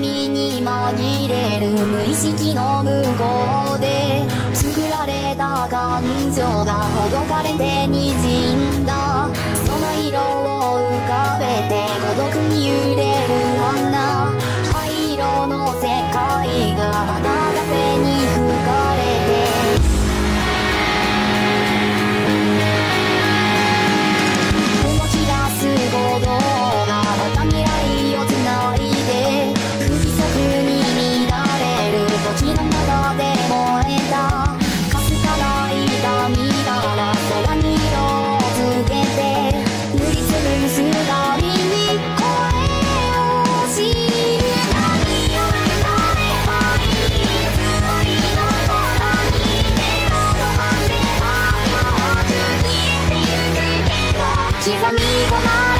闇に紛れる無意識の向こうで作られた感情がほどかれて滲んだ。その色を浮かべて孤独に揺刻みごま